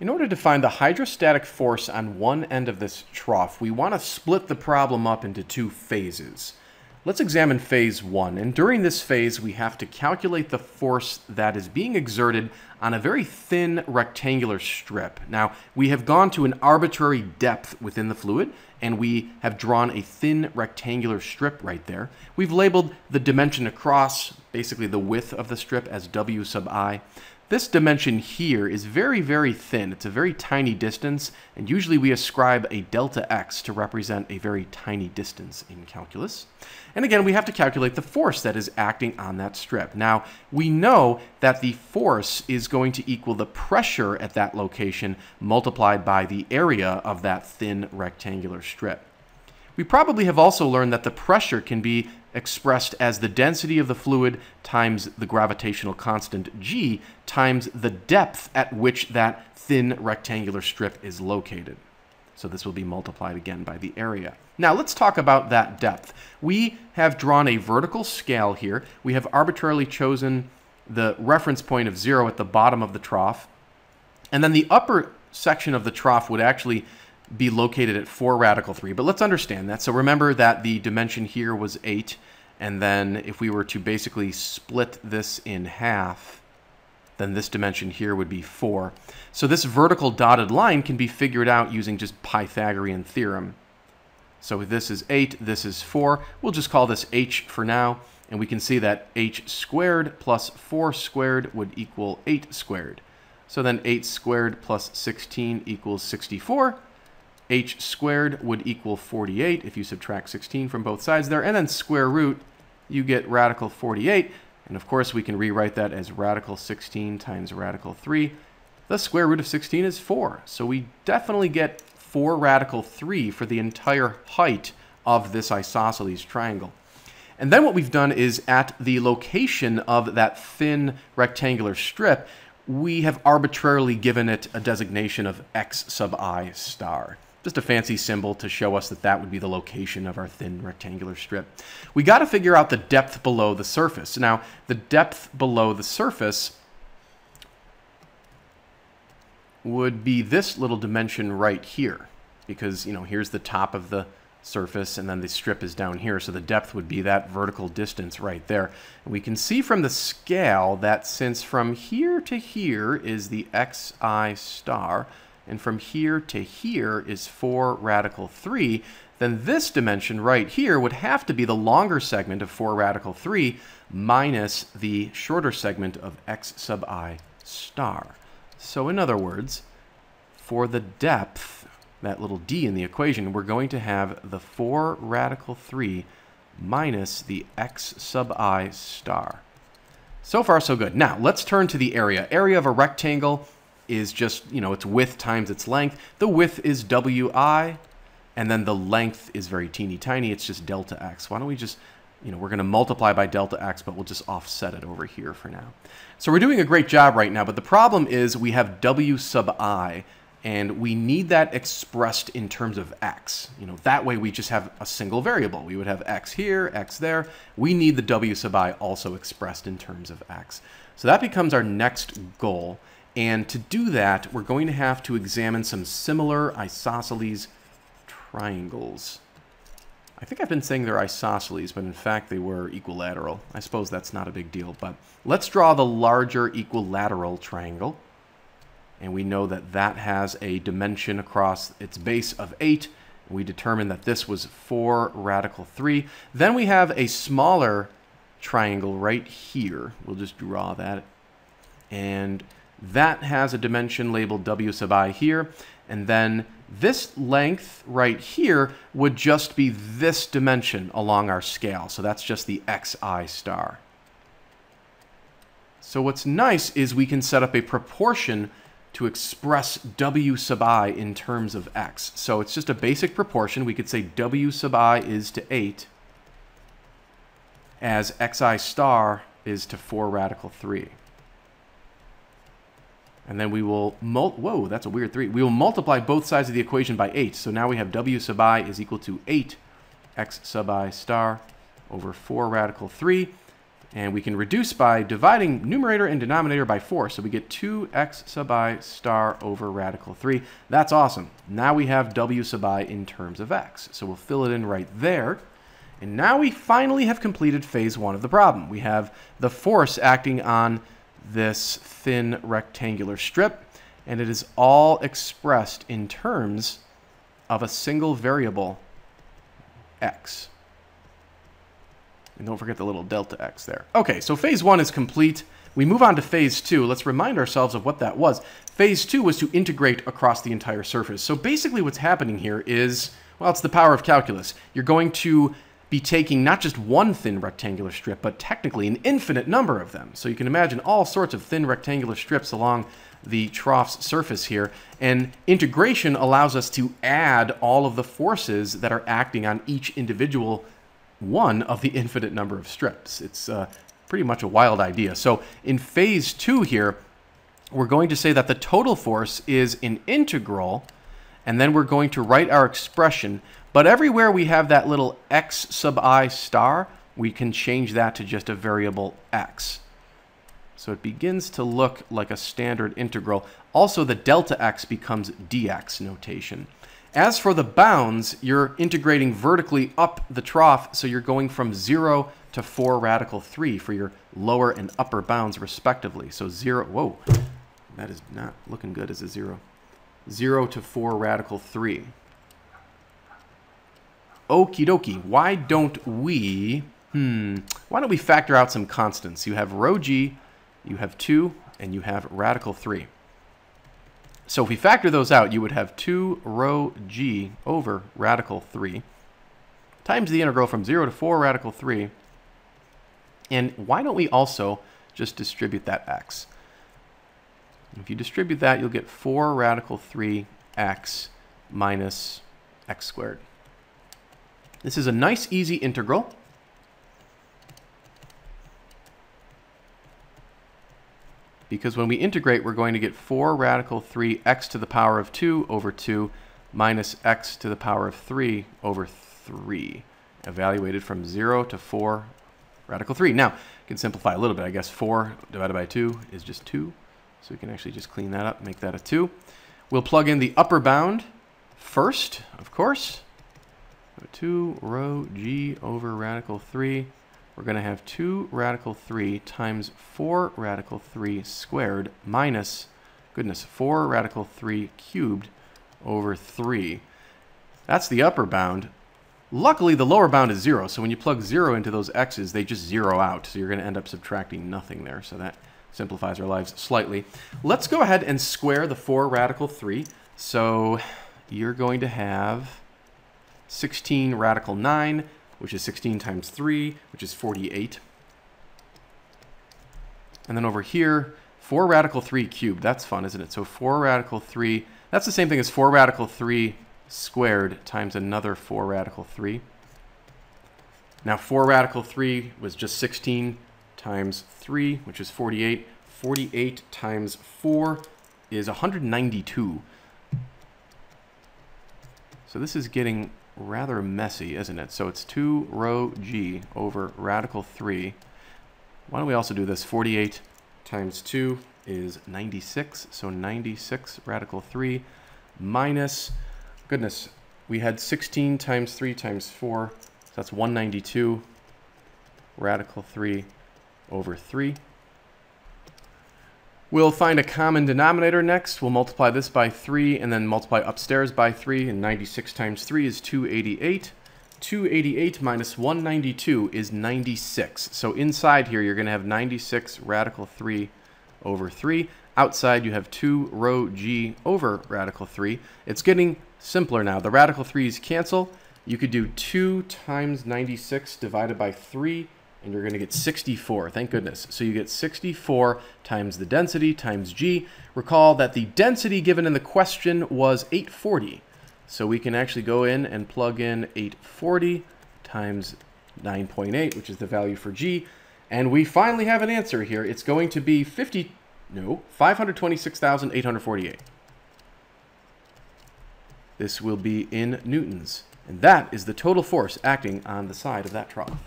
In order to find the hydrostatic force on one end of this trough, we want to split the problem up into two phases. Let's examine phase one, and during this phase we have to calculate the force that is being exerted on a very thin rectangular strip. Now, we have gone to an arbitrary depth within the fluid, and we have drawn a thin rectangular strip right there. We've labeled the dimension across, basically the width of the strip, as W sub i. This dimension here is very, very thin. It's a very tiny distance, and usually we ascribe a delta x to represent a very tiny distance in calculus. And again, we have to calculate the force that is acting on that strip. Now, we know that the force is going to equal the pressure at that location multiplied by the area of that thin rectangular strip. We probably have also learned that the pressure can be expressed as the density of the fluid times the gravitational constant g times the depth at which that thin rectangular strip is located. So this will be multiplied again by the area. Now let's talk about that depth. We have drawn a vertical scale here. We have arbitrarily chosen the reference point of zero at the bottom of the trough. And then the upper section of the trough would actually be located at 4 radical 3. But let's understand that. So remember that the dimension here was 8. And then if we were to basically split this in half, then this dimension here would be 4. So this vertical dotted line can be figured out using just Pythagorean theorem. So this is 8, this is 4. We'll just call this h for now. And we can see that h squared plus 4 squared would equal 8 squared. So then 8 squared plus 16 equals 64 h squared would equal 48 if you subtract 16 from both sides there. And then square root, you get radical 48. And of course, we can rewrite that as radical 16 times radical 3. The square root of 16 is 4. So we definitely get 4 radical 3 for the entire height of this isosceles triangle. And then what we've done is at the location of that thin rectangular strip, we have arbitrarily given it a designation of x sub i star just a fancy symbol to show us that that would be the location of our thin rectangular strip. We got to figure out the depth below the surface. Now, the depth below the surface would be this little dimension right here because, you know, here's the top of the surface and then the strip is down here. So the depth would be that vertical distance right there. And we can see from the scale that since from here to here is the xi star, and from here to here is 4 radical 3, then this dimension right here would have to be the longer segment of 4 radical 3 minus the shorter segment of x sub i star. So in other words, for the depth, that little d in the equation, we're going to have the 4 radical 3 minus the x sub i star. So far, so good. Now, let's turn to the area. Area of a rectangle is just, you know, its width times its length. The width is wi, and then the length is very teeny tiny. It's just delta x. Why don't we just, you know, we're going to multiply by delta x, but we'll just offset it over here for now. So we're doing a great job right now, but the problem is we have w sub i, and we need that expressed in terms of x. You know, that way we just have a single variable. We would have x here, x there. We need the w sub i also expressed in terms of x. So that becomes our next goal. And to do that, we're going to have to examine some similar isosceles triangles. I think I've been saying they're isosceles, but in fact they were equilateral. I suppose that's not a big deal, but let's draw the larger equilateral triangle. And we know that that has a dimension across its base of 8. We determined that this was 4 radical 3. Then we have a smaller triangle right here. We'll just draw that. And that has a dimension labeled w sub i here. And then this length right here would just be this dimension along our scale. So that's just the xi star. So what's nice is we can set up a proportion to express w sub i in terms of x. So it's just a basic proportion. We could say w sub i is to 8 as xi star is to 4 radical 3. And then we will, mul whoa, that's a weird 3. We will multiply both sides of the equation by 8. So now we have w sub i is equal to 8 x sub i star over 4 radical 3. And we can reduce by dividing numerator and denominator by 4. So we get 2x sub i star over radical 3. That's awesome. Now we have w sub i in terms of x. So we'll fill it in right there. And now we finally have completed phase one of the problem. We have the force acting on this thin rectangular strip, and it is all expressed in terms of a single variable, x. And don't forget the little delta x there. Okay, so phase one is complete. We move on to phase two. Let's remind ourselves of what that was. Phase two was to integrate across the entire surface. So basically what's happening here is, well, it's the power of calculus. You're going to be taking not just one thin rectangular strip, but technically an infinite number of them. So you can imagine all sorts of thin rectangular strips along the trough's surface here. And integration allows us to add all of the forces that are acting on each individual one of the infinite number of strips. It's uh, pretty much a wild idea. So in phase two here, we're going to say that the total force is an integral, and then we're going to write our expression. But everywhere we have that little x sub i star, we can change that to just a variable x. So it begins to look like a standard integral. Also, the delta x becomes dx notation. As for the bounds, you're integrating vertically up the trough, so you're going from 0 to 4 radical 3 for your lower and upper bounds respectively. So 0, whoa, that is not looking good as a 0. 0 to 4 radical 3. Okie dokie, why don't we, hmm, why don't we factor out some constants? You have rho g, you have 2, and you have radical 3. So if we factor those out, you would have 2 rho g over radical 3 times the integral from 0 to 4 radical 3. And why don't we also just distribute that x? If you distribute that, you'll get 4 radical 3x minus x squared. This is a nice, easy integral. because when we integrate, we're going to get 4 radical 3 x to the power of 2 over 2 minus x to the power of 3 over 3, evaluated from 0 to 4 radical 3. Now, you can simplify a little bit. I guess 4 divided by 2 is just 2, so we can actually just clean that up, make that a 2. We'll plug in the upper bound first, of course. 2 rho g over radical 3 we're going to have 2 radical 3 times 4 radical 3 squared minus, goodness, 4 radical 3 cubed over 3. That's the upper bound. Luckily, the lower bound is 0, so when you plug 0 into those x's, they just zero out, so you're going to end up subtracting nothing there, so that simplifies our lives slightly. Let's go ahead and square the 4 radical 3. So you're going to have 16 radical 9 which is 16 times 3, which is 48. And then over here, 4 radical 3 cubed. That's fun, isn't it? So 4 radical 3, that's the same thing as 4 radical 3 squared times another 4 radical 3. Now 4 radical 3 was just 16 times 3, which is 48. 48 times 4 is 192. So this is getting rather messy, isn't it? So it's 2 rho g over radical 3. Why don't we also do this? 48 times 2 is 96. So 96 radical 3 minus, goodness, we had 16 times 3 times 4. So that's 192 radical 3 over 3. We'll find a common denominator next. We'll multiply this by 3 and then multiply upstairs by 3. And 96 times 3 is 288. 288 minus 192 is 96. So inside here, you're going to have 96 radical 3 over 3. Outside, you have 2 rho g over radical 3. It's getting simpler now. The radical 3's cancel. You could do 2 times 96 divided by 3 and you're going to get 64. Thank goodness. So you get 64 times the density times g. Recall that the density given in the question was 840. So we can actually go in and plug in 840 times 9.8, which is the value for g. And we finally have an answer here. It's going to be 50, no, 526,848. This will be in newtons. And that is the total force acting on the side of that trough.